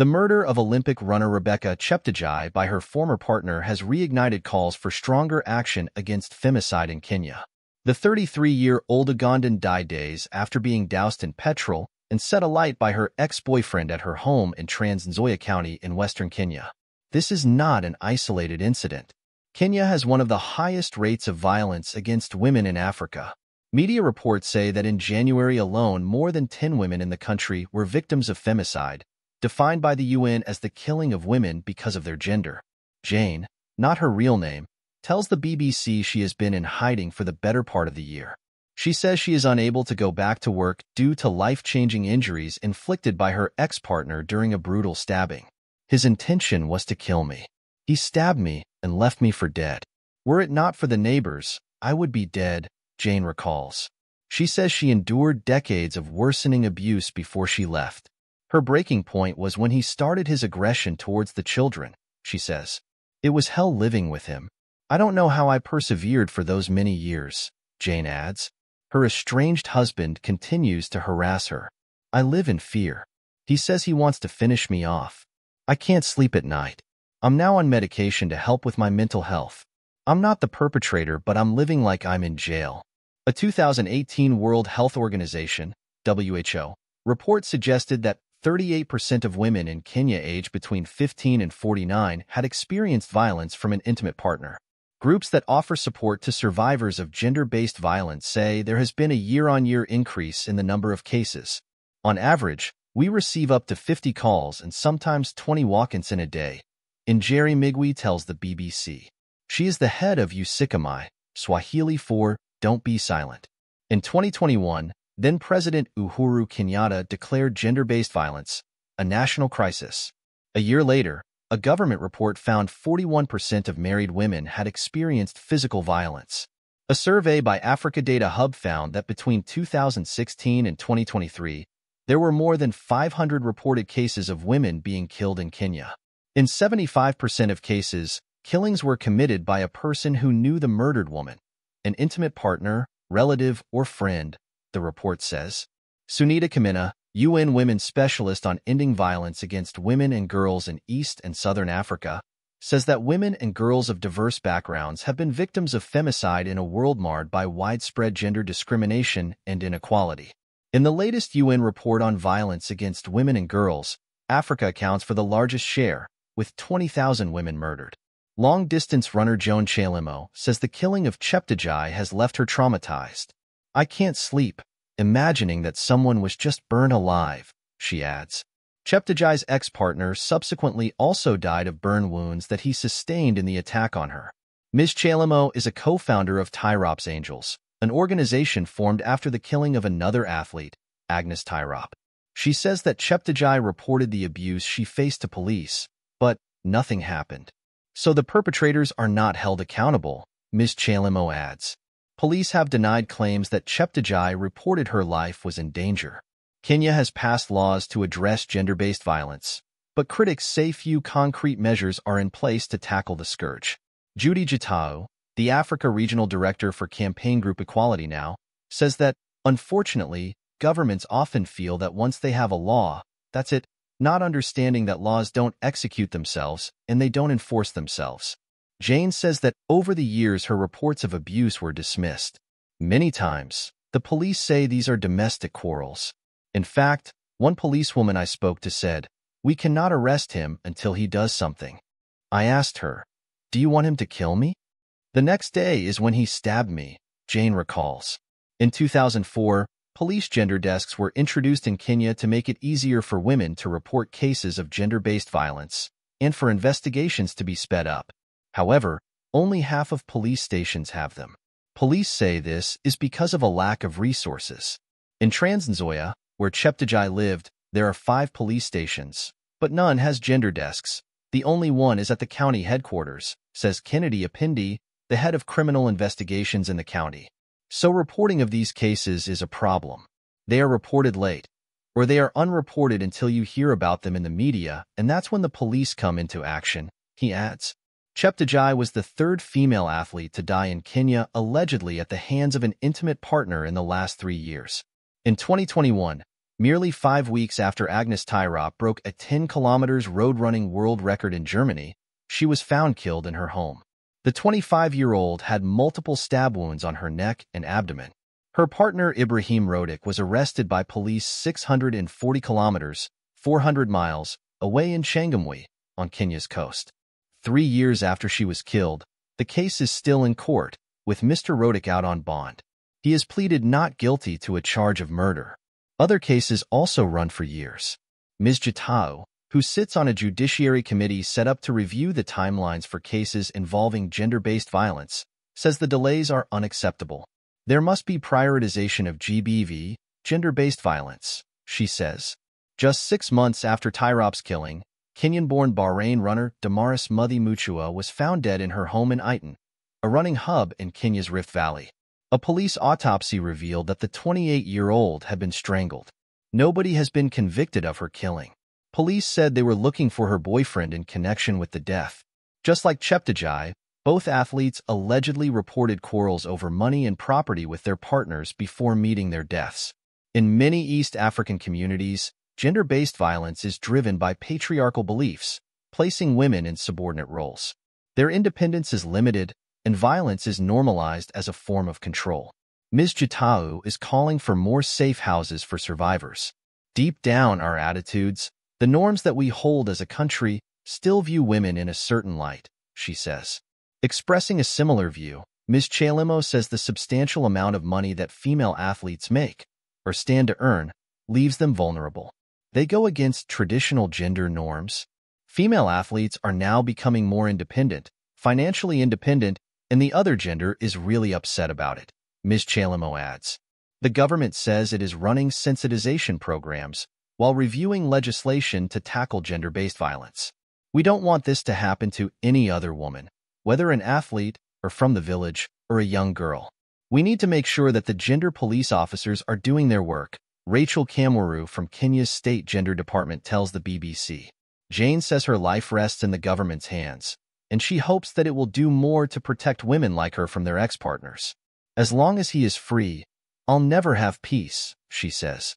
The murder of Olympic runner Rebecca Cheptegei by her former partner has reignited calls for stronger action against femicide in Kenya. The 33-year-old Ugandan died days after being doused in petrol and set alight by her ex-boyfriend at her home in Trans Nzoia County in western Kenya. This is not an isolated incident. Kenya has one of the highest rates of violence against women in Africa. Media reports say that in January alone, more than 10 women in the country were victims of femicide, defined by the UN as the killing of women because of their gender. Jane, not her real name, tells the BBC she has been in hiding for the better part of the year. She says she is unable to go back to work due to life-changing injuries inflicted by her ex-partner during a brutal stabbing. His intention was to kill me. He stabbed me and left me for dead. Were it not for the neighbors, I would be dead, Jane recalls. She says she endured decades of worsening abuse before she left. Her breaking point was when he started his aggression towards the children, she says. It was hell living with him. I don't know how I persevered for those many years, Jane adds. Her estranged husband continues to harass her. I live in fear. He says he wants to finish me off. I can't sleep at night. I'm now on medication to help with my mental health. I'm not the perpetrator, but I'm living like I'm in jail. A 2018 World Health Organization, WHO, report suggested that 38% of women in Kenya aged between 15 and 49 had experienced violence from an intimate partner. Groups that offer support to survivors of gender-based violence say there has been a year-on-year increase in the number of cases. On average, we receive up to 50 calls and sometimes 20 walk-ins in a day. Njeri Migwi tells the BBC. She is the head of Usikimye, Swahili for Don't Be Silent. In 2021, then President Uhuru Kenyatta declared gender-based violence a national crisis. A year later, a government report found 41% of married women had experienced physical violence. A survey by Africa Data Hub found that between 2016 and 2023, there were more than 500 reported cases of women being killed in Kenya. In 75% of cases, killings were committed by a person who knew the murdered woman, an intimate partner, relative, or friend, the report says. Sunita Kamina, UN Women's Specialist on Ending Violence Against Women and Girls in East and Southern Africa, says that women and girls of diverse backgrounds have been victims of femicide in a world marred by widespread gender discrimination and inequality. In the latest UN report on violence against women and girls, Africa accounts for the largest share, with 20,000 women murdered. Long-distance runner Joan Chelimo says the killing of Cheptegei has left her traumatized. I can't sleep, imagining that someone was just burned alive, she adds. Cheptegei's ex-partner subsequently also died of burn wounds that he sustained in the attack on her. Ms. Chelimo is a co-founder of Tirop's Angels, an organization formed after the killing of another athlete, Agnes Tirop. She says that Cheptegei reported the abuse she faced to police, but nothing happened. So the perpetrators are not held accountable, Ms. Chelimo adds. Police have denied claims that Cheptegei reported her life was in danger. Kenya has passed laws to address gender-based violence, but critics say few concrete measures are in place to tackle the scourge. Judy Gitau, the Africa Regional Director for Campaign Group Equality Now, says that, unfortunately, governments often feel that once they have a law, that's it, not understanding that laws don't execute themselves and they don't enforce themselves. Jane says that over the years her reports of abuse were dismissed. Many times, the police say these are domestic quarrels. In fact, one policewoman I spoke to said, we cannot arrest him until he does something. I asked her, do you want him to kill me? The next day is when he stabbed me, Jane recalls. In 2004, police gender desks were introduced in Kenya to make it easier for women to report cases of gender-based violence and for investigations to be sped up. However, only half of police stations have them. Police say this is because of a lack of resources. In Trans Nzoia, where Cheptegei lived, there are five police stations, but none has gender desks. The only one is at the county headquarters, says Kennedy Apindi, the head of criminal investigations in the county. So reporting of these cases is a problem. They are reported late, or they are unreported until you hear about them in the media, and that's when the police come into action, he adds. Cheptegei was the third female athlete to die in Kenya allegedly at the hands of an intimate partner in the last three years. In 2021, Merely five weeks after Agnes Tirop broke a 10 kilometers road-running world record in Germany, she was found killed in her home. The 25-year-old had multiple stab wounds on her neck and abdomen. Her partner Ibrahim Rotich was arrested by police 640 kilometers, 400 miles, away in Changamwe, on Kenya's coast. Three years after she was killed, the case is still in court, with Mr. Rotich out on bond. He has pleaded not guilty to a charge of murder. Other cases also run for years. Ms. Gitau, who sits on a judiciary committee set up to review the timelines for cases involving gender-based violence, says the delays are unacceptable. There must be prioritization of GBV, gender-based violence, she says. Just six months after Tirop's killing, Kenyan-born Bahrain runner Damaris Muthee Mutua was found dead in her home in Iten, a running hub in Kenya's Rift Valley. A police autopsy revealed that the 28-year-old had been strangled. Nobody has been convicted of her killing. Police said they were looking for her boyfriend in connection with the death. Just like Cheptegei, both athletes allegedly reported quarrels over money and property with their partners before meeting their deaths. In many East African communities, gender-based violence is driven by patriarchal beliefs, placing women in subordinate roles. Their independence is limited, and violence is normalized as a form of control. Ms. Gitau is calling for more safe houses for survivors. Deep down our attitudes, the norms that we hold as a country, still view women in a certain light, she says. Expressing a similar view, Ms. Chelimo says the substantial amount of money that female athletes make, or stand to earn, leaves them vulnerable. They go against traditional gender norms. Female athletes are now becoming more independent, financially independent, and the other gender is really upset about it, Ms. Chelimo adds. The government says it is running sensitization programs while reviewing legislation to tackle gender-based violence. We don't want this to happen to any other woman, whether an athlete or from the village or a young girl. We need to make sure that the gender police officers are doing their work, Rachel Kamwaru from Kenya's State Gender Department tells the BBC. Jane says her life rests in the government's hands, and she hopes that it will do more to protect women like her from their ex-partners. As long as he is free, I'll never have peace, she says.